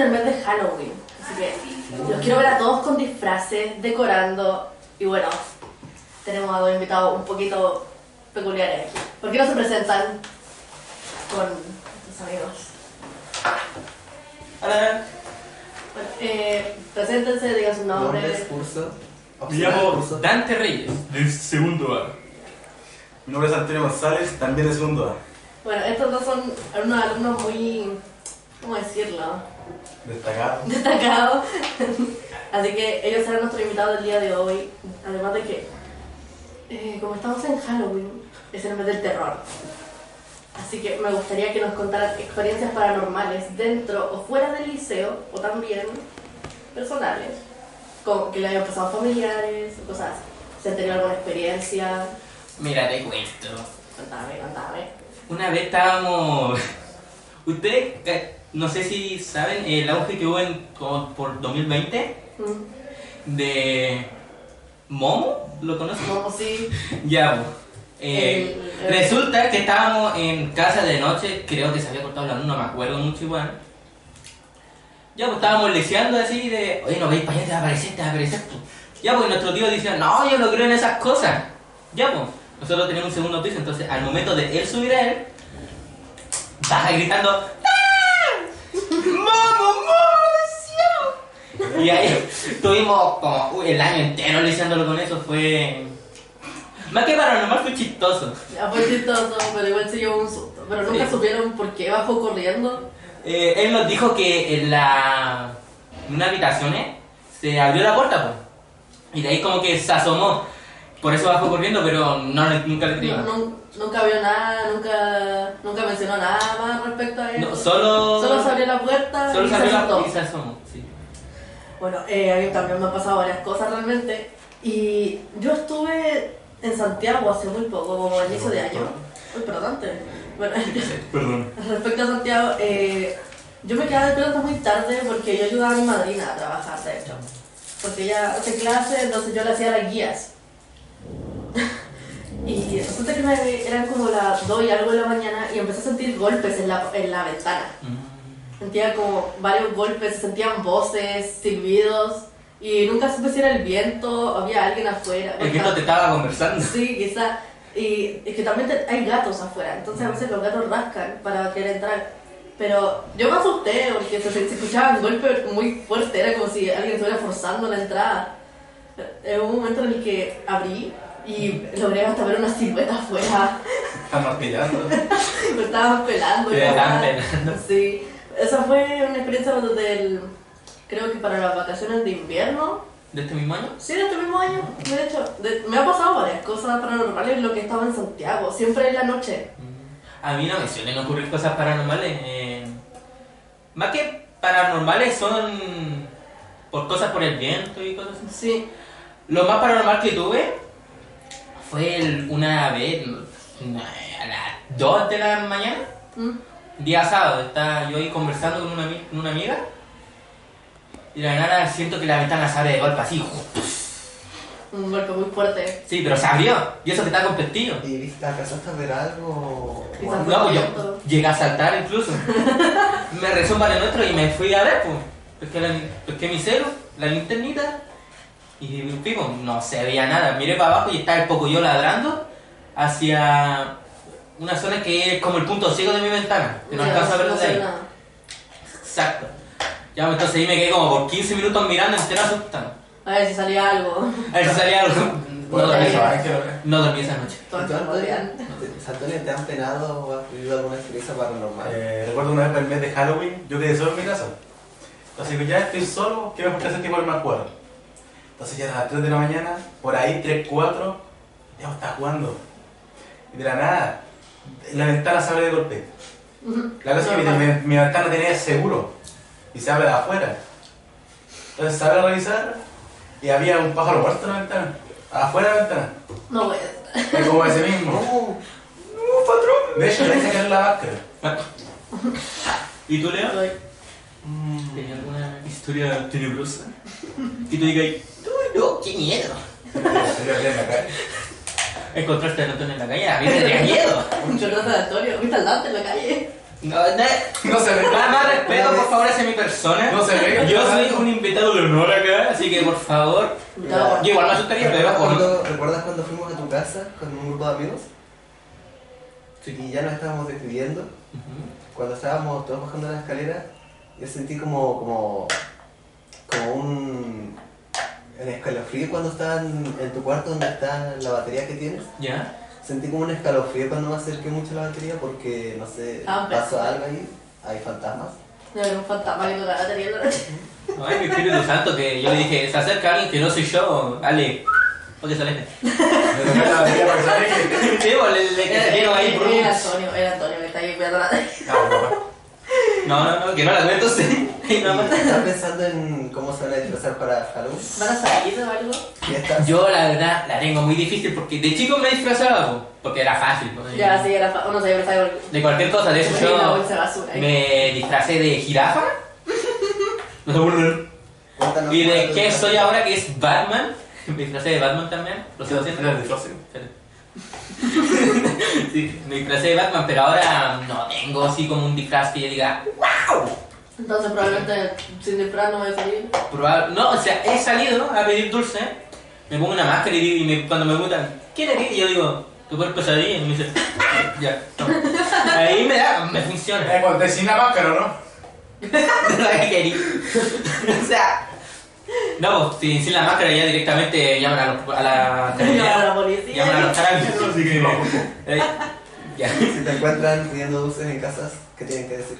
en el mes de Halloween. Así que los quiero ver a todos con disfraces, decorando. Y bueno, tenemos a dos invitados un poquito peculiares aquí. ¿Por qué no se presentan con sus amigos? Hola. Bueno, eh, preséntense, digan su nombre. Nombres, curso. Me llamo. Dante Reyes, del segundo A. Mi nombre es Antonio González, también de segundo A. Bueno, estos dos son unos alumnos muy, ¿cómo decirlo? Destacado. Destacados. Así que ellos serán nuestros invitados del día de hoy. Además de que, eh, como estamos en Halloween, es el mes del terror. Así que me gustaría que nos contaran experiencias paranormales dentro o fuera del liceo, o también personales, como que le hayan pasado familiares o cosas así. Si han tenido alguna experiencia, Mira, te cuento. contame, contame. Una vez estábamos. Ustedes, no sé si saben el auge que hubo en, como por 2020 Mm. de. ¿Momo? ¿Lo conoces? Como si Ya, pues. Eh, El- el- resulta que estábamos en casa de noche, creo que se había cortado la luz, no me acuerdo mucho igual. Ya, pues estábamos leseando así de, oye, no veis para allá, te va a aparecer, te va a aparecer. Ya, pues nuestro tío decía, no, yo no creo en esas cosas. Ya, pues, nosotros tenemos un segundo piso, entonces al momento de él subir a él, baja gritando, ¡Ah! ¡Momo, momo! Y ahí estuvimos como uy, el año entero leseándolo con eso, fue... Más que paranormal fue chistoso. Ya fue chistoso, pero igual se llevó un susto. Pero nunca Sí. supieron por qué bajó corriendo. Eh, él nos dijo que en la en una habitación ¿eh? se abrió la puerta pues. y de ahí como que se asomó por eso bajó corriendo pero no le- nunca le No, creímos no- nunca vio nada, nunca, nunca mencionó nada más respecto a eso. No, solo Solo se abrió la puerta solo y se la y se asomó sí. Bueno, eh, a mí también me han pasado varias cosas realmente. Y yo estuve en Santiago hace muy poco, como a inicio de año. Uy, perdón. te- Bueno, Perdón. respecto a Santiago, eh, yo me quedaba despierta muy tarde porque yo ayudaba a mi madrina a trabajar, de hecho. Porque ella hace clase, entonces yo le hacía las guías. y resulta que me- eran como las 2 y algo de la mañana y empecé a sentir golpes en la, en la ventana. Mm. Sentía como varios golpes, se sentían voces, silbidos y nunca supe si era el viento, había alguien afuera. el viento te estaba conversando Sí, quizá. Y es que también te- hay gatos afuera, entonces a veces los gatos rascan para querer entrar. Pero yo me asusté porque se, se escuchaban golpes muy fuertes, era como si alguien estuviera forzando la entrada. Eh, Hubo un momento en el que abrí y logré hasta ver una silueta afuera. Están martillando. Me estaban pelando. estaban nada. pelando. Sí, esa fue una experiencia del, creo que para las vacaciones de invierno. de este mismo año Sí, de este mismo año, de hecho. de- me ha pasado varias cosas paranormales en lo que estaba en Santiago, siempre en la noche. Mm. a mí no me suelen ocurrir cosas paranormales eh, más que paranormales son por cosas por el viento y cosas así Sí, Lo más paranormal que tuve fue el- una vez, una- a las 2 de la mañana, Mm. día sábado, estaba yo ahí conversando con una, con una amiga y de la nada siento que la ventana se abre de golpe así. un golpe muy fuerte. Sí, pero se abrió y eso que está con pestillo. ¿Y viste, alcanzaste a ver algo? No, pues yo llegué a saltar incluso. Me rezó un Padre Nuestro y me fui a ver, pues. Pesqué, la, pesqué mi celo, la linternita y fijo, no se veía nada. Miré para abajo y estaba el poco yo ladrando hacia una zona que es como el punto ciego de mi ventana, que no Ya, alcanzo a ver desde ahí. nada. Exacto. Ya, pues, entonces ahí me quedé como por 15 minutos mirando entero asustado. A ver si salía algo. A ver si salía algo. No dormí, que- no dormí esa noche. ¿Y día. ¿Te- Antonio, ¿te han penado o has vivido alguna experiencia paranormal? Eh, recuerdo una vez para el mes de Halloween, yo quedé solo en mi casa. Entonces digo, ya estoy solo, ¿qué que hacer que ponerme a jugar? Entonces ya a las 3 de la mañana, por ahí, 3, 4, ya estaba jugando. Y de la nada, la ventana se abre de golpe. La cosa es que mi, ventana tenía seguro y se abre de afuera. Entonces se abre a revisar y había un pájaro muerto en la ventana, afuera de la ventana. No voy Es como ese mismo. ¡No! De hecho, le hice caer la máscara. ¿Y tú, Leo? Soy- ¿Tenías alguna historia tenebrosa? Y tú digas, uy, qué miedo. Encontraste a Antonio en la calle, a mí me tenía miedo. No sé de Antonio, ¿viste al Dante en la calle? No, no, No se ve. Más, más respeto, por favor, hacia mi persona. No se ve. Yo soy un invitado de honor acá, así que por favor. No, Yo igual me asustaría, pero ¿Recuerdas por cuando, ¿Recuerdas cuando fuimos a tu casa con un grupo de amigos? Sí. Y ya nos estábamos despidiendo. Cuando estábamos todos bajando la escalera, yo sentí como, como, como un el escalofrío cuando estaban en tu cuarto donde está la batería que tienes. ¿Ya? Sentí como un escalofrío cuando me acerqué mucho a la batería porque, no sé, Ah, pasó algo ahí, hay fantasmas. Debe haber un fantasma que toca la batería en noche. Ay, mi Espíritu Santo, que yo le dije, se acerca alguien que no soy yo, dale. O que se aleje. La batería para que se aleje. Sí, o le, le que se lleno ahí, Era- Era brooms. Antonio, No, no, no, que no la. Y nada más. ¿Estás pensando en cómo se van a disfrazar para Halloween? ¿Van a salir o algo? Yo la verdad la tengo muy difícil porque de chico me disfrazaba, po, porque era fácil. po. Ya, sí, era fa- uno se pensaba igual. De cualquier cosa, de eso yo de basura. ahí. me disfracé de jirafa. No Y de qué soy ahora, que es Batman. Me disfracé de Batman también. Lo sigo haciendo. Sí, me disfracé de Batman, pero ahora no tengo así como un disfraz que yo diga, ¡wow! Entonces probablemente sin disfraz no voy a salir. Probable- No, o sea, he salido a pedir dulce, me pongo una máscara y, digo- y me- cuando me preguntan, ¿quién eres? Y yo digo, tu cuerpo pesadilla. Y me dicen, ya, toma. Ahí me da, me funciona. Eh, cuando te sin la máscara, ¿no? la que querí. o sea, no, pues, sin, sin la máscara ya directamente llaman a, los, a la Llamar a la policía. Llaman a los carabineros, así que no. Eh, ya. Si te encuentran pidiendo dulces en casas, ¿qué tienen que decir?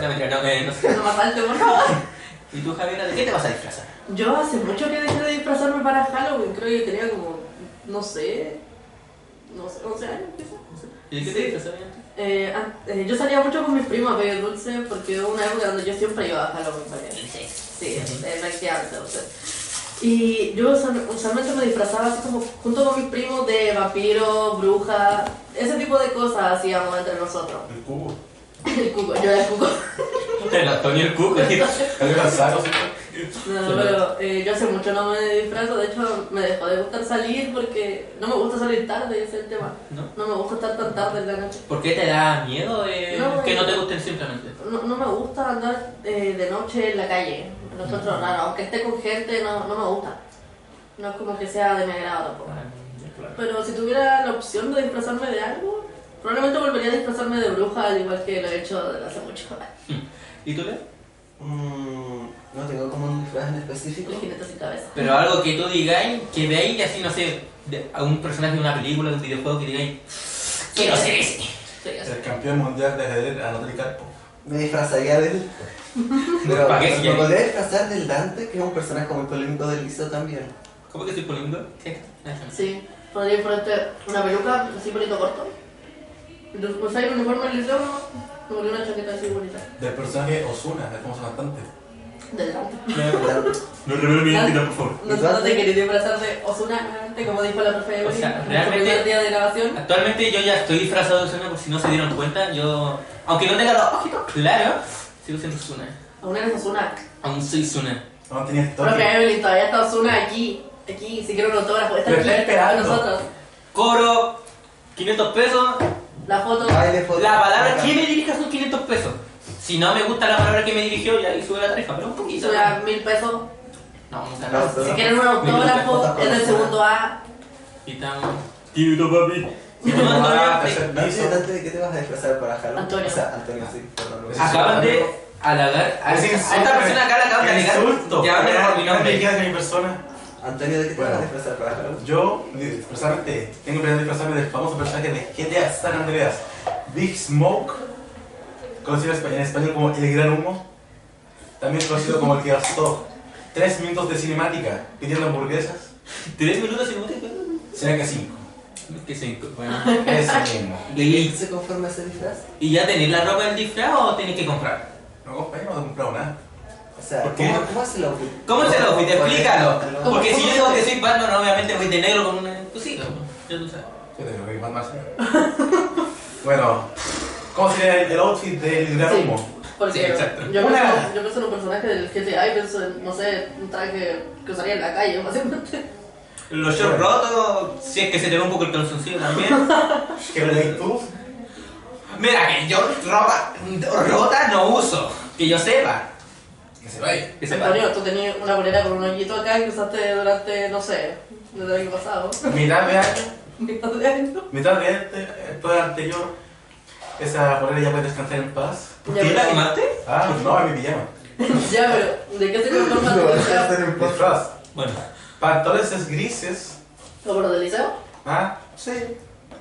No, mentira, no, eh, no sé. No más alto, por favor. ¿Y tú, Javiera, de qué te vas a disfrazar? Yo hace mucho que dejé de disfrazarme para Halloween. Creo que tenía como, no sé, no sé, 11 años quizás. ¿Y de qué Sí. te disfrazas? Eh, eh, yo salía mucho con mis primos a pedir dulce porque hubo una época donde yo siempre iba a Halloween para allá. Sí, o sea. Y yo usualmente me disfrazaba así como junto con mis primos de vampiro, bruja, ese tipo de cosas hacíamos entre nosotros. El cubo. El cuco, yo era el cuco. El Antonio el cansado, ¿sí? No, pero eh, yo hace mucho no me disfrazo, de hecho me dejó de gustar salir porque no me gusta salir tarde, ese es el tema. ¿No? No me gusta estar tan tarde en la noche. ¿Por qué te da miedo de No, que no eh. te gusten simplemente? No, no me gusta andar eh, de noche en la calle, encuentro raro, aunque esté con gente no, no me gusta. No es como que sea de mi agrado tampoco. Pero si tuviera la opción de disfrazarme de algo, probablemente volvería a disfrazarme de bruja, al igual que lo he hecho desde hace mucho. ¿Y tú, Leo? Mm, no tengo como un disfraz en específico. Sin cabeza. Pero algo que tú digáis, que veáis así, no sé, de, a un personaje de una película, de un videojuego, que digáis, quiero ser ese. Sí. El campeón mundial de ajedrez, Anatoly Karpov. Me disfrazaría de él. Pero ¿Para qué me podría disfrazar del Dante, que es un personaje muy polémico del liceo también. ¿Cómo que estoy poniendo? Sí. Sí, podría ponerte una peluca así bonito corto. Entonces, pues hay un uniforme del liceo, me ponía una chaqueta así bonita. Del personaje Osuna, el famoso cantante. Delante. Dante. No revelo mi identidad, por favor. No, no te querías disfrazar de Osuna, como dijo la profe Evelyn, O sea, realmente- primer día de grabación. Actualmente yo ya estoy disfrazado de Suna, por si no se dieron cuenta. Yo, aunque no tenga los ojitos claros, sigo siendo Suna. Aún eres Osuna. Aún soy Suna. No tenía Profe toque. Evelyn, todavía está Osuna aquí. Aquí, si quiero un autógrafo, está aquí esperando. con nosotros. Cobro 500 pesos. La foto. La palabra que me dirija son 500 pesos. Si no me gusta la palabra que me dirigió, ya ahí sube la tarifa, pero un poquito. Sube a mil pesos. No, nunca No, no. pero- Si quieren un autógrafo, del con segundo A. Y estamos. Tito, papi. Y No, tu no, no, ¿de qué te vas a disfrazar para Halloween? Antonio. O sea, Antonio, sí, perdón. Acaban de halagar a, esta persona acá, le acaban de qué alegar. insulto. Que hablen por mi ¿Qué nombre. queda de mi persona? Antonio, ¿de qué te Bueno. vas a disfrazar para Halloween? Yo, personalmente, tengo que disfrazarme del famoso personaje de GTA San Andreas, Big Smoke, conocido en español como El Gran Humo, también conocido como el que gastó 3 minutos de cinemática pidiendo hamburguesas, ¿Tres minutos y música? será que 5. Que cinco. Bueno. Eso mismo. ¿Y, ¿Se conforma ese disfraz? ¿Y ya tenéis la ropa del disfraz o tenéis que comprar? No, compañero, no he comprado nada. O sea, ¿Por qué? ¿cómo, ¿cómo hace el outfit? ¿Cómo es el outfit? Explícalo. ¿Cómo- Porque si yo digo que soy Batman, obviamente voy de negro con una cosita. Ya tú sabes. Yo tengo que ir más más. Bueno, ¿cómo sería el outfit del Gran Sí. Humo? Porque Sí, exacto. yo, Una- pienso, yo pienso en un personaje del GTA y pienso en, no sé, un traje que usaría en la calle, básicamente. Los shorts rotos, si es que se te ve un poco el calzoncillo también. ¿Qué veis tú? Mira, que yo ropa rota no uso. Que yo sepa. Que se vaya. Que sepa. Antonio, tú tenías una bolera con un hoyito acá que usaste durante, no sé, desde el año pasado. Mitad de año, Mitad de año. mitad de este, todo el anterior. Esa bolera ya puede descansar en paz. ¿Por qué la pero- quemaste? Ah, no, es mi pijama. Ya, pero ¿de qué se conforma No, tu a hacer en paz. Bueno, Pantalones grises. ¿Lo por del liceo? Ah, sí.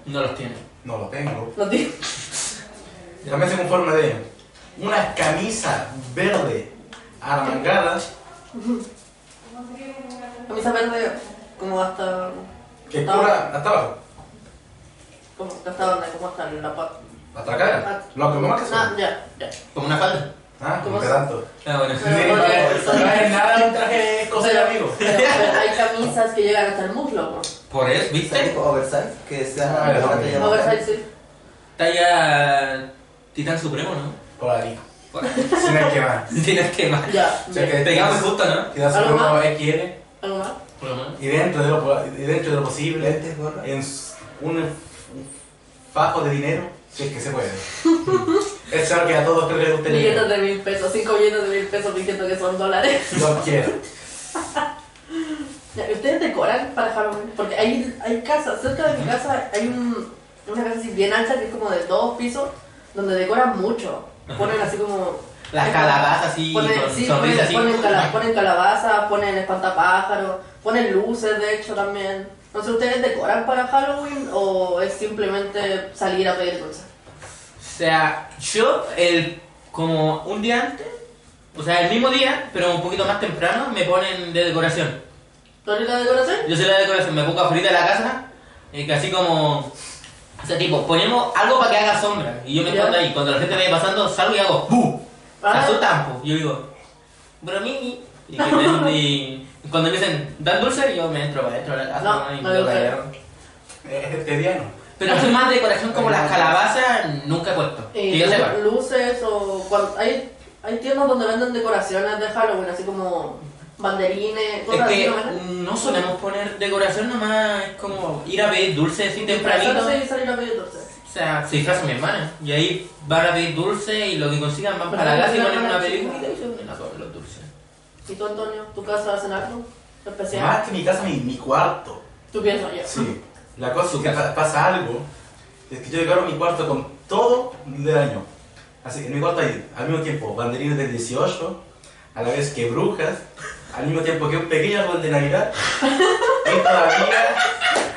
no los tiene. No lo tengo. Lo tío. También se conforma de una camisa verde armangada Camisa verde, como hasta. que No. cura hasta abajo. Como hasta donde, como hasta la pata. Cara. Lo que más que Ah, son. ya, ya. Como una falda. Ah, ¿Cómo como que tanto. Ah, bueno. Sí, no no es nada un traje cosa de amigo. Hay camisas que llegan hasta el muslo, ¿no? Por eso. ¿viste? Oversize, que se Ah, no, no. Oversize, sí. Talla Titán Supremo, ¿no? Por ahí. Sin el que más. Tienes que más. Ya, O sea que- Pegamos justo, ¿no? Quizás ¿Algo uno más? XL. ¿Algo más? Y dentro de lo, y dentro de lo posible, en un fajo de dinero, si es que se puede. es algo que a todos creo que les gusta el Billetes de mil pesos, cinco billetes de mil pesos diciendo que son dólares. Yo quiero. Ya, ¿y ¿Ustedes decoran para Halloween? Porque hay, hay casas, cerca de mi casa hay un, una casa así bien alta que es como de dos pisos, donde decoran mucho. Ponen así como... Las calabazas así, Ponen, con sí, ponen, así. ponen, cala- ponen calabazas, ponen espantapájaros, ponen luces de hecho también. No sé, ¿ustedes decoran para Halloween o es simplemente salir a pedir dulces? O sea, yo, el, como un día antes, o sea, el mismo día, pero un poquito más temprano, me ponen de decoración. ¿Tú eres la decoración? Yo soy la decoración, me pongo afuera de la casa, y así como. O sea, tipo, ponemos algo para que haga sombra. Y yo me escondo ahí. Cuando la gente vaya pasando, salgo y hago ¡Bum! Se Ah. asustan, pues. Yo digo, bromini. Y, que me- y cuando me dicen, ¿dan dulce? Yo me entro para adentro de la casa No, y no me ahí. Es mediano. Pero así más decoración como las calabazas, nunca he puesto. Eh, Que yo sepa. luces o cuando hay, hay tiendas donde venden decoraciones de Halloween, así como banderines, Es cosas así, que ¿no venden? no solemos poner decoración nomás, es como ir a pedir dulce así tempranito. Y salir a pedir dulces. O sea, se disfraza mi hermana. Y ahí van a pedir dulce y lo que consigan van para la casa y ponen una película y se ponen a comer los dulces. ¿Y tú, Antonio? ¿Tu casa hacen algo especial? Más que mi casa, mi, mi cuarto. ¿Tú piensas ya? Sí. La cosa es que pa- pasa algo. Es que yo decoro mi cuarto con todo del año. Así que en mi cuarto hay al mismo tiempo banderines del 18, a la vez que brujas, al mismo tiempo que un pequeño árbol de Navidad. y todavía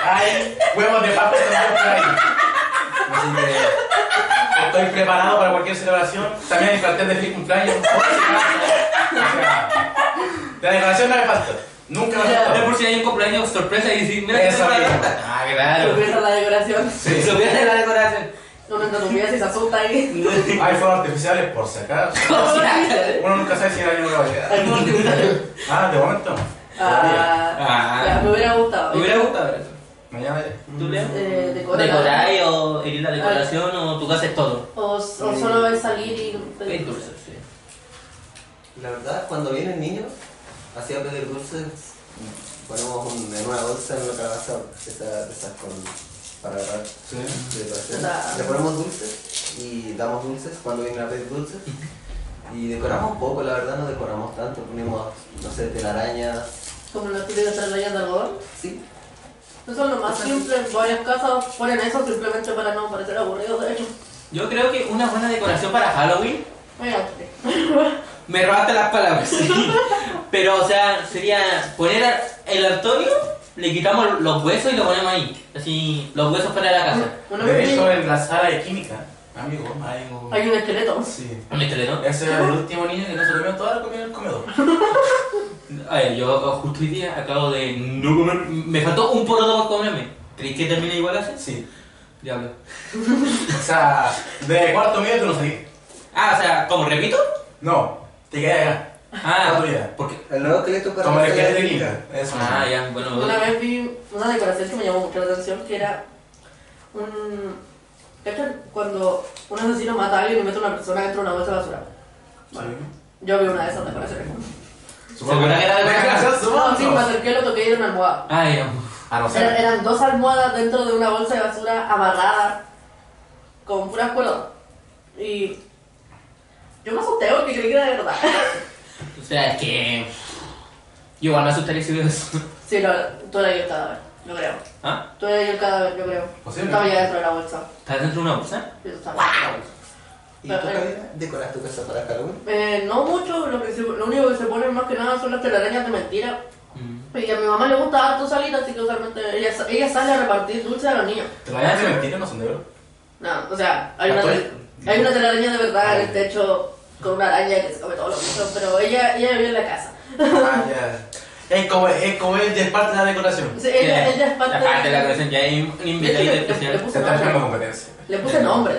hay huevos de papel también por ahí. Estoy preparado para cualquier celebración. También hay cartel de feliz cumpleaños. si la decoración no me falta. Nunca me. Es faltado. por si hay un cumpleaños sorpresa y decir, mira, Esa la. Ah, ¿Tú claro. la decoración? Sí. La decoración. Uno entra a tu pieza y se asusta ahí. Hay fuegos artificiales por si acaso. Uno nunca sabe si el año no va a llegar. Hay fuegos artificiales. Ah, de momento. Ah, ya, me hubiera gustado. Me hubiera gustado. Mañana. ¿Tú? Eh, decorar. ¿Decoráis o herir la decoración o tu casa es todo? O, o solo es salir y Pedir dulces, sí. La verdad, cuando vienen niños, hacía pedir dulces, ponemos un, en una bolsa en una calabaza, esa, esas con, para agarrar Sí. Esa- Le ponemos dulces y damos dulces cuando vienen a pedir dulces. Y decoramos poco, la verdad, no decoramos tanto. Ponemos, no sé, telarañas, Como los típicos tres rayas de algodón. sí. Eso es lo más simple. Varias casas ponen eso simplemente para no parecer aburridos, de hecho. Yo creo que una buena decoración para Halloween Me robaste las palabras. sí. Pero, o sea, sería poner el Antonio, le quitamos los huesos y lo ponemos ahí. Así, los huesos fuera de la casa. una De vez hecho, vi- en la sala de química, amigo, hay un. hay un esqueleto. Sí. Un esqueleto. Ese era el último niño que no se comió toda la comida en el comedor. A ver, yo justo hoy día acabo de no comer. Me faltó un poroto por comerme. ¿Creéis que termine igual así? Sí. Diablo. O sea, de cuarto medio tú no salís. Ah, o sea, ¿como repito? No, te quedas acá. Ah, porque. El nuevo esqueleto para Como que es de. Eso. Ah, ya, bueno. Una vez vi una decoración que me llamó mucho la atención, que era un... ¿Cachan? Cuando un asesino mata a alguien y mete a una persona dentro de una bolsa de basura. Yo vi una de esas decoraciones. ¿Segura que era de No, sí, me acerqué, lo toqué y era una almohada. Ah, ya. A no ser. eran dos almohadas dentro de una bolsa de basura amarrada. con puras cuerdas. Y yo me asusté porque creí que era de verdad. O sea, es que. Yo igual me asustaría si veo eso. Sí, lo, tú eras yo el cadáver, yo creo. ¿Ah? Tú eras yo el cadáver, yo creo. Posible. Estaba ya dentro de la bolsa. ¿Estás dentro de una bolsa? Sí, estaba dentro de la bolsa. ¿Y tú, Javier, decoras tu casa para Halloween? Eh, no mucho, lo, que se- lo único que se pone más que nada son las telarañas de mentira. Mm. Y a mi mamá le gusta harto salir, así que usualmente ella, ella sale a repartir dulces a los niños. ¿Te lo vayas a mentir? ¿No son de oro? No, o sea, hay una, hay una telaraña de verdad en el techo con una araña que se come todos los bichos, pero ella, ella vive en la casa. Ah, ya. Es como, es como él, es parte de la decoración. Sí, ella, ella es parte Aparte de la de... colección, ya hay un invitado especial. Se está haciendo competencia. Le puse nombre.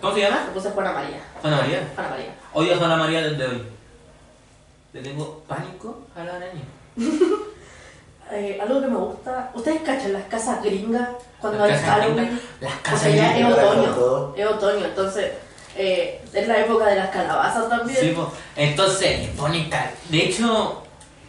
¿Cómo se llama? Le puse Juana María. Juana María. Juana María. Odio a Juana María desde hoy. Le tengo pánico a la araña. Eh, algo que me gusta. ¿Ustedes cachan las casas gringas cuando Las hay casas Halloween? gringas, Las casas Porque ya es otoño. Es otoño, entonces eh, es la época de las calabazas también. Sí, po. entonces tal. De hecho,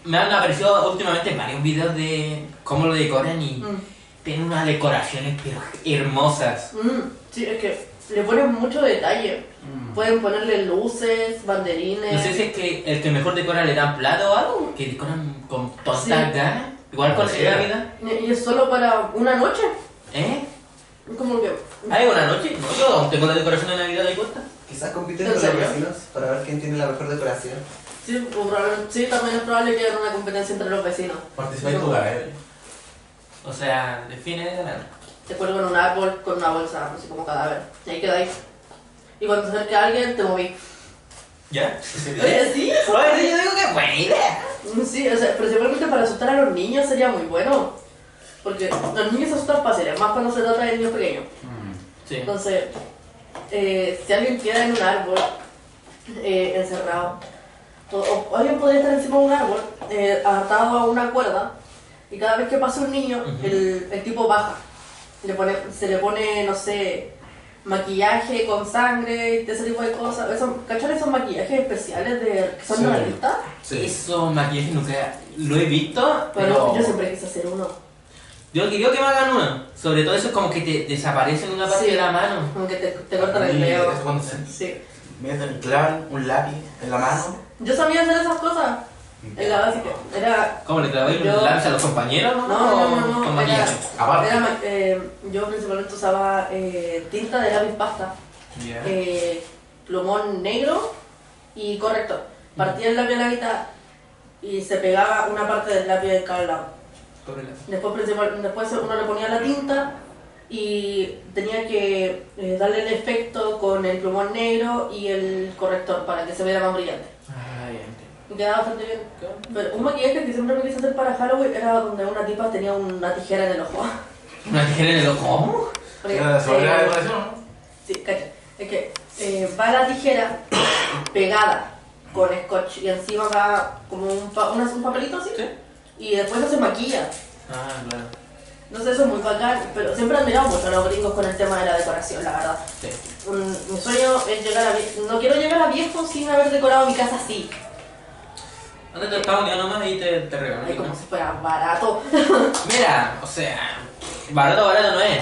me han aparecido últimamente varios videos de cómo lo decoran y Mm. tienen unas decoraciones pero hermosas. Mm, sí, es que le ponen mucho detalle. Mm. Pueden ponerle luces, banderines. No sé si es que el que mejor decora le dan plata o algo, que decoran con tontas Sí. ganas. Igual con la vida. Y es solo para una noche. ¿Eh? Como que. ¿Hay una noche? No, yo aún tengo la decoración de Navidad de costa. Quizás compiten ¿En con los vecinos para ver quién tiene la mejor decoración. Sí, pues, sí, también es probable que haya una competencia entre los vecinos. Participa en tu gana, eh. O sea, define de ganar. Te cuelgo en un árbol con una bolsa, así como cadáver. Y ahí quedáis. Y cuando se acerque alguien, te moví. ¿Ya? Oye, sí, Oye, yo digo que buena idea. Sí, o sea, principalmente para asustar a los niños sería muy bueno. Porque los niños se asustan fáciles, más cuando se trata de niños pequeños. Sí. Entonces, eh, si alguien queda en un árbol eh, encerrado, o, o alguien podría estar encima de un árbol eh, atado a una cuerda, y cada vez que pasa un niño, el, el tipo baja. Le pone, se le pone, no sé, maquillaje con sangre y ese tipo de cosas. Esos, ¿Cachai esos maquillajes especiales de, que son Sí. realistas? Sí. Eso maquillaje nunca lo he visto, Pero pero yo siempre quise hacer uno. yo quiero que me hagan uno. Sobre todo eso es como que te desaparece en una parte Sí. de la mano. Como que te, te cortan el dedo. Sí. meten, clavan un lápiz en la mano. Yo sabía hacer esas cosas. En la básica. Era. ¿Cómo le clavé Yo- un lápiz a los compañeros? No, no, no, no. Con era- era eh, yo principalmente usaba eh, tinta de lápiz pasta, Ya. eh, plumón negro y corrector. Partía el lápiz a la mitad y se pegaba una parte del lápiz de cada lado. Después, principal- después uno le ponía la tinta y tenía que eh, darle el efecto con el plumón negro y el corrector para que se viera más brillante. Ah. Y quedaba bastante bien. Pero un maquillaje que siempre me quise hacer para Halloween era donde una tipa tenía una tijera en el ojo. ¿Una tijera en el ojo? ¿Cómo? Porque, la eh, decoración, ¿no? sí, cacha. Es que eh, va la tijera pegada con scotch y encima va como un, pa- una- un papelito así. Sí. Y después no se maquilla. Ah, claro. No sé, eso es muy bacán, pero siempre he admirado mucho a los gringos con el tema de la decoración, la verdad. Sí. Un- mi sueño es llegar a viejo. No quiero llegar a viejo sin haber decorado mi casa así. Ándate a Estados Unidos nomás y te, te regalo. Ay, como si fuera barato. Mira, o sea, barato, barato no es.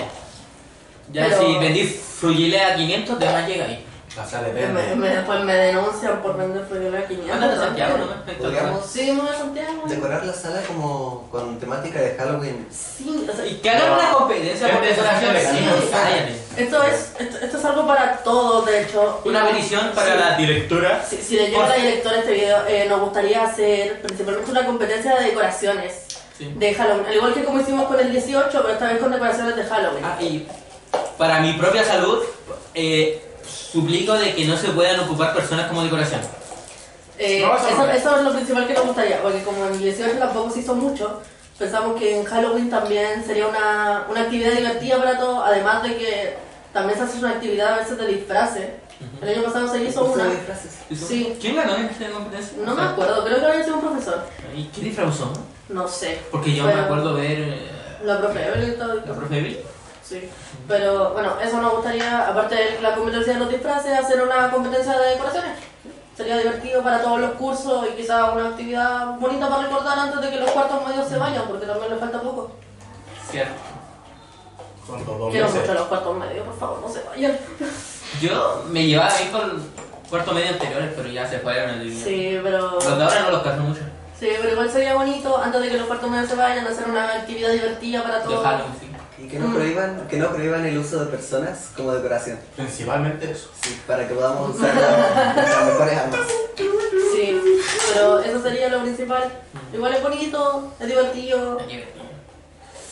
Ya Pero- si vendís frugile a 500, te van a llegar ahí. O sea, Me, depende. me- después me denuncian por vender frijoles a 500. Ándate a Santiago. Podríamos Sí, me voy a Santiago. decorar la sala como con temática de Halloween. Sí, o sea, Y que hagan una competencia por decoración. sí, Sí, sí. cállate. esto es, esto, esto es algo para todos, de hecho. Una petición para sí. la directora. Si, si le llega a la directora este video, eh, nos gustaría hacer principalmente una competencia de decoraciones Sí. de Halloween. Al igual que como hicimos con el 18, pero esta vez con decoraciones de Halloween. Ah, y para mi propia salud, eh, suplico de que no se puedan ocupar personas como decoración. Eh, No, eso eso, no. eso es lo principal que nos gustaría, porque como en el 18 tampoco se hizo mucho, pensamos que en Halloween también sería una, una actividad divertida para todos, además de que también se hace una actividad a veces de disfraces. El año pasado se hizo una, disfraces. Sí. ¿Quién ganó en esta competencia? no me acuerdo, creo que había sido un profesor, ¿Y qué disfraz usó? no sé. Porque yo me acuerdo ver eh, La profe Evelyn estaba- la profe Bill. Sí, pero bueno, eso nos gustaría, aparte de la competencia de los disfraces, hacer una competencia de decoraciones. Sería divertido para todos los cursos y quizás una actividad bonita para recordar antes de que los cuartos medios se vayan, porque también les falta poco. Cierto. Quiero mucho los cuartos medios, por favor, no se vayan. Yo me llevaba ahí con cuarto medio anteriores, pero ya se fueron el día. Sí, pero. Los de ahora no los caso mucho. Sí, pero igual sería bonito, antes de que los cuartos medios se vayan, hacer una actividad divertida para todos. Halloween, sí. Que no, Mm. prohíban, que no prohíban el uso de personas como decoración. Principalmente eso. Sí, para que podamos usar la- nuestras mejores armas. Sí, pero eso sería lo principal. Igual es bonito, es divertido.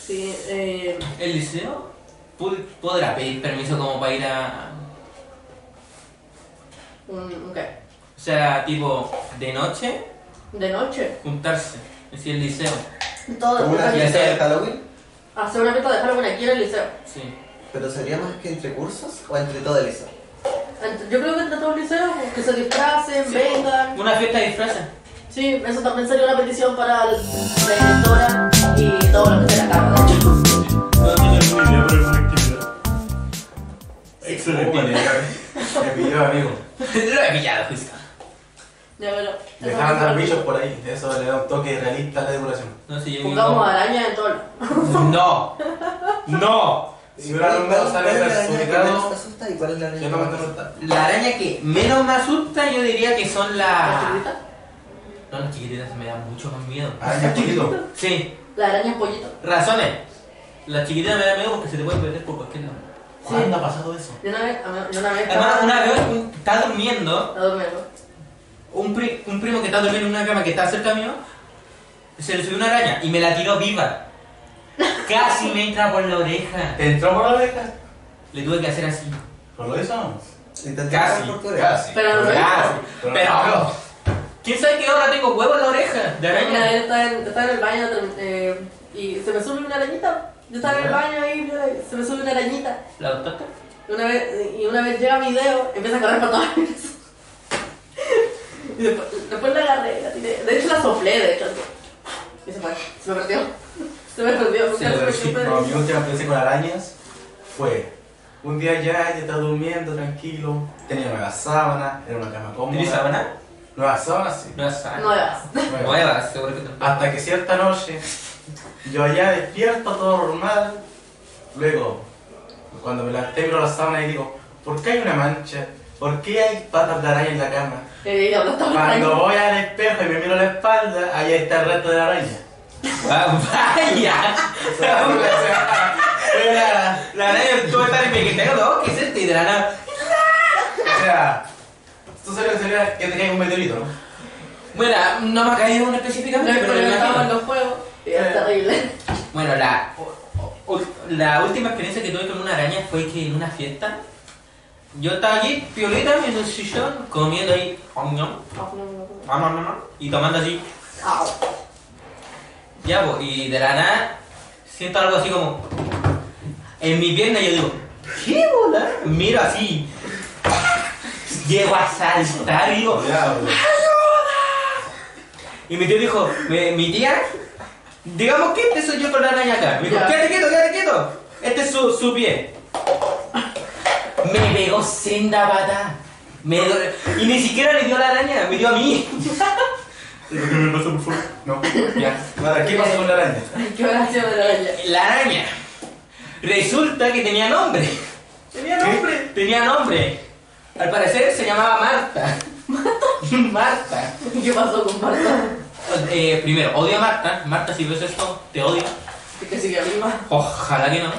Sí, eh, ¿El liceo podrá pedir permiso como para ir a... un, un ¿qué? O sea, tipo, de noche, De noche. juntarse. Es decir, el liceo. Todo. Como una fiesta de Halloween, Hacer una fiesta de Halloween aquí en el liceo. Sí. pero sería más que entre cursos o entre todo el liceo. Ent- Yo creo que entre todo el liceo, que se disfracen, Sí. vengan. Una fiesta de disfraces. Sí, eso también sería una petición para el- la directora y todo lo que esté acá, de hecho. Excelente idea. Me pilló, amigo. Lo he pillado, justo. Ya, pero. Dejar andar bichos por ahí. Eso le da un toque realista a la decoración. No sé, yo Pongamos arañas en todo. No. No. Si un alumno sale ¿Cuál es la araña que menos perjudicado, te asusta y cuál es la araña yo que no me asusta. La araña que menos me asusta, yo diría que son ¿La las... chiquitita? No, las chiquititas me dan mucho más miedo. Ya chiquito. Sí, La araña en pollito. razones. Las chiquititas me dan miedo porque se te pueden perder por cualquier lado. ¿Cuándo ha pasado eso? Yo una vez, yo una vez Además, una vez está durmiendo, Estaba durmiendo. Un, pri- un primo que está durmiendo en una cama que está cerca mío, se le subió una araña y me la tiró viva. Casi me entra por la oreja. ¿Te entró por la oreja? Le tuve que hacer así. ¿Por lo hizo? Intenté Casi, por tu oreja. Casi. Pero no Casi. Pero- Pero, ¿quién sabe que ahora tengo huevo en la oreja de araña? estaba en, estaba en el baño eh, y se me sube una arañita. Yo estaba en el baño ahí y se me sube una arañita. ¿La adoptaste? Una vez, y una vez llega mi dedo, empieza a correr por todas. Y después, después la agarré, la tiré. De hecho la soplé, de hecho. Y se fue, se me perdió. Se me perdió, nunca Se me sí, perdió. No, mi última experiencia con arañas fue un día ya, yo estaba durmiendo tranquilo, tenía nueva sábana, era una cama cómoda. ¿Tienes sábana? Nueva sábana, sí. No es sábana. Nuevas. Nueva. Nuevas, seguro que te... Hasta que cierta noche, yo allá despierto, todo normal. Luego, cuando me levanté, miro la sábana y digo, ¿por qué hay una mancha? ¿Por qué hay patas de araña en la cama? Eh, ¿dónde estaba la Cuando voy al espejo y me miro la espalda, ahí está el resto de la araña. Ah, ¡Vaya! La araña tú estás en mi que tengo dos, ¿qué es este? Y de la nada... o sea, tú sabes que que te caiga un meteorito, ¿no? Bueno, no me ha caído una No específicamente, pero me experimentamos imagino. los juegos y es terrible. Bueno, la última experiencia que tuve con una araña fue que en una fiesta yo estaba allí, piolita, en un sillón, comiendo ahí, om, nom, om, nom, nom, y tomando así, ya, pues, y de la nada siento algo así como en mi pierna y yo digo, ¿qué bola? Miro así, llego a saltar y digo, Diablo. Y mi tío dijo, mi, mi tía, digamos que este soy yo con la araña acá. Me dijo, Ya. quédate quieto, quédate quieto. Este es su, su pie. Me pegó senda pata. Me do- y ni siquiera le dio a la araña, me dio a mí. ¿Qué me pasó, por favor? No. Ya. Ahora, ¿qué pasó con la araña? Qué oración de la araña. La araña. Resulta que tenía nombre. Tenía ¿Qué? nombre. Tenía nombre. Al parecer se llamaba Marta. Marta. ¿Qué pasó con Marta? Eh, primero, odio a Marta. Marta, si ves esto, te odio. Que sigue viva. Ojalá que no.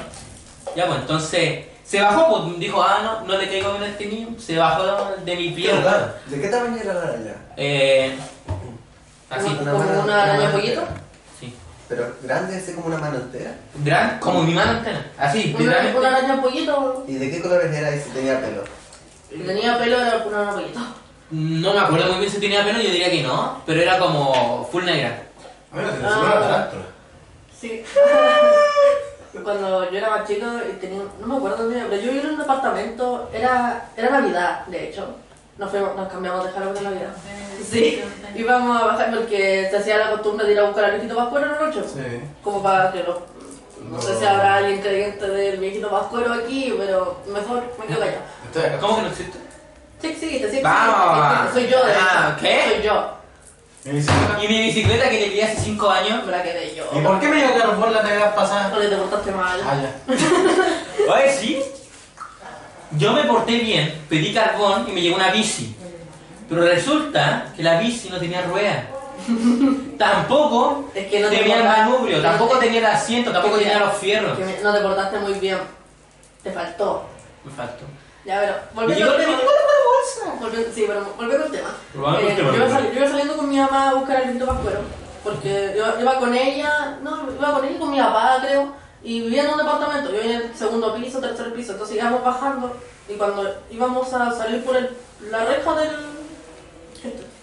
Ya, pues entonces se bajó, pues dijo, ah, no, no le caigo bien a este niño. Se bajó de mi pierna. ¿De qué tamaño era la araña? Eh, así, Como, Una como mano- una una araña pollito. entera. sí. Pero grande, así como una mano entera. Gran, como mi mano entera. Así, Una, literalmente. una araña pollito. ¿Y de qué colores era y si tenía pelo? Si tenía pelo era una araña pollito. No me acuerdo muy bien si tenía pelo, yo diría que no, pero era como full negra. A ver, te Ah. una tarántula. Sí. Cuando yo era más chico y tenía, no me acuerdo bien, pero yo vivía en un departamento, era, era Navidad, de hecho. Nos, fuimos, nos cambiamos de Halloween a Navidad. Sí, íbamos a bajar porque se hacía la costumbre de ir a buscar al viejito Pascuero en la noche. Sí. Como para que los... No sé si habrá alguien creyente del viejito Pascuero aquí, pero mejor me quedo acá. ¿Cómo que no existe? Sí, sí, sí, sí. Vamos. Soy yo, de hecho. Ah, ¿qué? Soy yo. Y mi bicicleta que le pedí hace 5 años. Me la quedé yo. ¿Y por qué me llegó carbón la Navidad pasada? Porque te portaste mal. Ah, ya. Oye, sí. Yo me porté bien, pedí carbón y me llegó una bici. Pero resulta que la bici no tenía rueda. Tampoco Es que no te tenía el manubrio, tampoco tenía el asiento, tampoco Que tenía los fierros. que no te portaste muy bien. Te faltó. Me faltó. Ya, pero volviendo al tema. Bolsa. Volviendo- sí, pero volviendo al tema. Eh, yo, iba ¿no? sali- yo iba saliendo con mi mamá a buscar al Quinto Pascuero. Porque iba, iba con ella, no, iba con ella y con mi papá, creo. Y vivía en un departamento, yo en el segundo piso, tercer piso. Entonces íbamos bajando y cuando íbamos a salir por el- la reja del,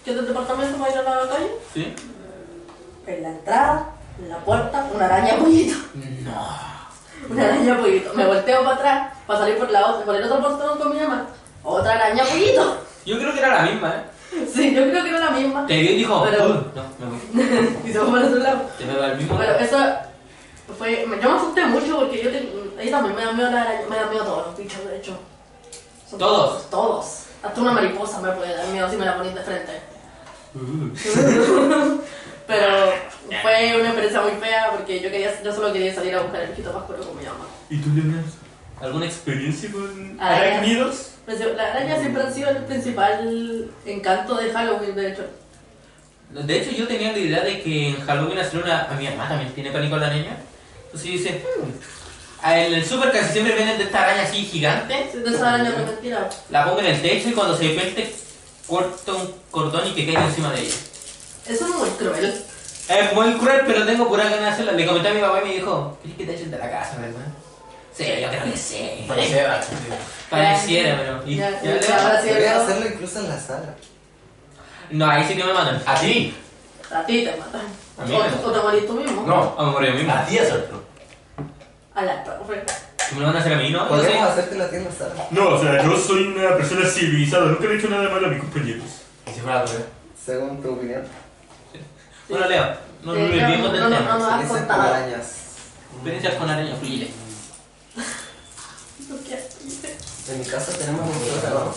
que es del departamento para ir a la calle, ¿Sí? en la entrada, en la puerta, una araña pollito. No. Una araña pollito. Me volteo para atrás para salir por, la otra, por el otro portón con mi mamá. Otra araña pollito. Yo creo que era la misma, ¿eh? Sí, yo creo que era la misma. Te vio y dijo, Pero- "Uy, no, me voy. y se fue para su lado. Te veo al mismo. Pero eso fue. me- Yo me asusté mucho porque yo. te- Ella también me da miedo la araña, me da miedo todos los bichos, de hecho. Son ¿Todos? Todos. Hasta una mariposa me puede dar miedo si me la pones de frente. Uh. Pero fue una experiencia muy fea porque yo quería, yo solo quería salir a buscar el bichito más con mi mamá. ¿Y tú, Leonardo? ¿Alguna experiencia con Arañas. arácnidos? Pero La araña siempre ha sido el principal encanto de Halloween, de hecho. De hecho, yo tenía la idea de que en Halloween hacer una. A mi mamá también tiene pánico a la niña. Entonces dice. "Hmm". En el super casi siempre venden de esta araña así gigante. Si de esa araña mentira. La pongo en el techo y cuando se despierte, corto un cordón y que caiga encima de ella. Eso es muy cruel. Es muy cruel, pero tengo pura ganas de hacerla. Le comenté a mi papá y me dijo: ¿Quieres que te echen de la casa, verdad? Sí, yo creo que sí. Pareciera. Pareciera, pero. y- Ya, ya ya, le- ahora sí Podría veo. hacerlo incluso en la sala. No, ahí sí que me matan. A ti. A ti te matan. A mí o, me o te morís tú mismo. No. A morir mismo. A ti acertó. A la profe. ¿Me lo van a hacer a mí, no? Yo Podríamos sé- hacerte la tienda en la sala. No, o sea, yo soy una persona civilizada, nunca le he hecho nada malo a mis compañeros. Y si fuera. Según tu opinión. Bueno, Leo, no nos olvidemos no, del no, no, tema. no, no. Experiencias con arañas. Experiencias con araña, fluyile. En mi casa tenemos un sótano.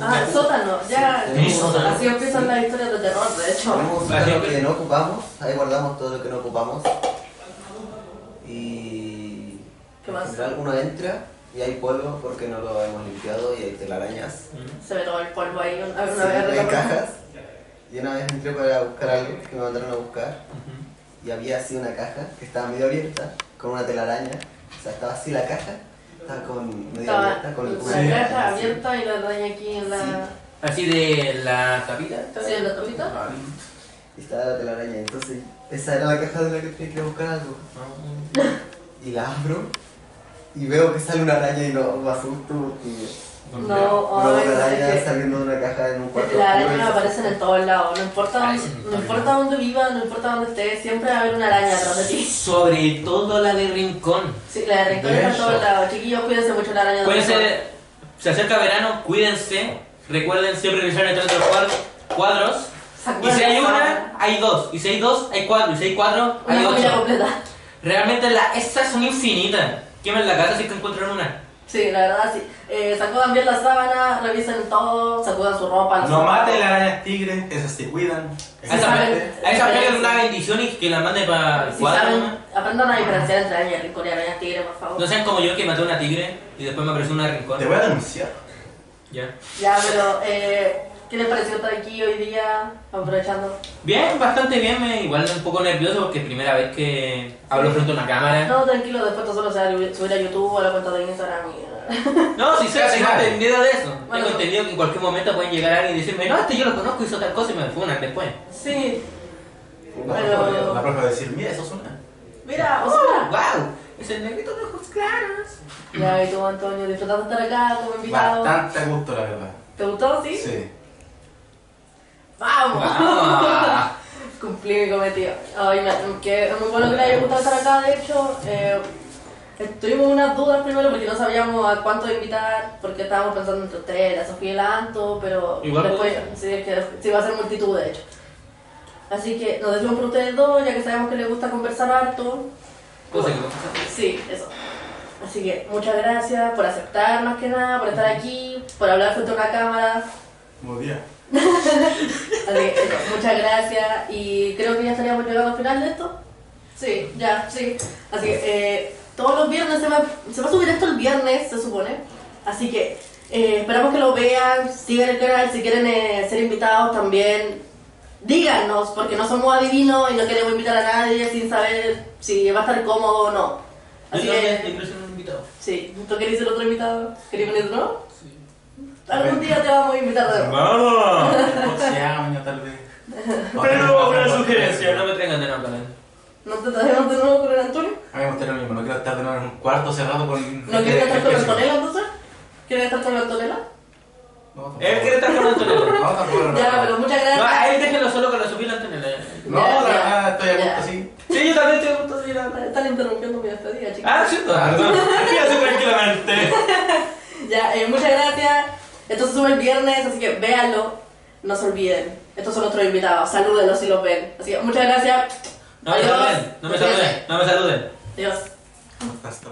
Ah, el sótano, ya. Sí, sótano. Así empiezan las historias de terror, de hecho. Tenemos un sótano que no ocupamos. Ahí guardamos todo lo que no ocupamos. Y. ¿Qué más? general uno entra y hay polvo porque no lo hemos limpiado y hay telarañas. Se ve todo el polvo ahí. Una, una Sí, vez hay cajas. Y una vez entré para buscar algo que me mandaron a buscar. Y había así una caja que estaba medio abierta, con una telaraña. O sea, estaba así la caja, estaba con medio Estaba abierta, con la una caja así. abierta y la araña aquí en la. Así de la tapita. Sí, en la tapita. Y estaba la telaraña. Entonces, esa era la caja de la que tenía que buscar algo. Y la abro y veo que sale una araña y no me asusto porque No, una no, araña que- saliendo de una caja en un cuarto. Arañas se- aparecen en todos lados, no importa, dónde, no importa dónde vivas, no importa dónde estés, siempre va a haber una araña atrás de ti. Sobre todo la de rincón. Sí, la de rincón está en todos lados. Chiquillos, cuídense mucho la araña. Cuídense, se acerca verano, cuídense. Recuerden siempre revisar detrás de los cuad- cuadros. Y si hay la una, hay dos. Y si hay dos, hay cuatro. Y si hay cuatro, hay Una ocho. completa. Realmente la, estas son infinitas. Quemen la casa si que encuentran una. Sí, la verdad sí. Eh, sacudan bien la sábana, revisen todo, sacudan su ropa. No zapatos. maten las arañas tigre, esas se cuidan. A Esas esa, saben- a esa peguen una bendición y que la mande para el Si cuadro. saben, aprendan a diferenciar entre araña rincón y araña tigre, por favor. No sean como yo que maté una tigre y después me apareció una rincón. Te voy a denunciar. Ya. Ya, pero, eh, ¿qué les pareció estar aquí hoy día? Aprovechando. Bien, bastante bien. Me, igual un poco nervioso porque es primera vez que hablo frente a una cámara. No, tranquilo, después tú solo se va a subir a YouTube o a la cuenta de Instagram y... No, si sé, Casi tengo entendido de eso. Bueno, tengo entendido que en cualquier momento pueden llegar alguien y decirme, no, este yo lo conozco, hizo tal cosa y me funan después. Sí, La Pero- profe- La profe va a decir, mira, eso es una. mira, ¡Oh, wow! Es el negrito de ojos claros. Ya, y tú, Antonio, disfrutando de estar acá como invitado. Bastante a gusto, la verdad. ¿Te gustó, sí? Sí. ¡Vamos! Vamos. Cumplí mi cometido. Ay, me- que es muy bueno que le haya gustado estar acá, de hecho. Eh, tuvimos unas dudas primero porque no sabíamos a cuánto invitar, porque estábamos pensando entre ustedes, la Sofía y la Anto, pero Igual después sí, es que sí va a ser multitud, de hecho. Así que nos decimos por ustedes dos, ya que sabemos que les gusta conversar harto. Cosa que Sí, eso. Así que muchas gracias por aceptar más que nada, por estar aquí, por hablar frente a una cámara. Muy bien. Así que eso, muchas gracias y creo que ya estaríamos llegando al final de esto. Sí, ya, sí. Así que eh, todos los viernes se va, se va a subir esto el viernes, se supone. Así que eh, esperamos que lo vean, sigan el canal, si quieren eh, ser invitados también, díganos, porque no somos adivinos y no queremos invitar a nadie sin saber si va a estar cómodo o no. Yo Así también que, quiero ser un invitado. sí, ¿tú querés ser otro invitado? ¿Querés venir tú, no? Algún día te vamos a invitar de nuevo. ¡Vamos! Próximo año tal vez. Pero una sugerencia, no me traigan de nuevo con él. ¿No te traemos de nuevo con el Antonio? A mí me gustaría lo mismo, no quiero estar de nuevo en un cuarto cerrado con... ¿No quieres estar con la Antonella entonces? ¿Quieres estar con la Antonella? No, tampoco. Él quiere estar con Antonella. No, tampoco. no. Ya, pero muchas No, gracias. a él déjenlo solo con la subí la Antonella. No, Ya, la ya. verdad, estoy a gusto así. Sí, yo también estoy a punto de ir a... Están interrumpiendo mi despedida, chicos. Ah, cierto. Perdón. Fíjate tranquilamente. Ya, eh, muchas gracias. Esto se sube el viernes, así que véanlo. No se olviden. Estos son nuestros invitados. Salúdenlos si los ven. Así que muchas gracias. No me saluden, no me saluden, no me saluden. Adiós. Hasta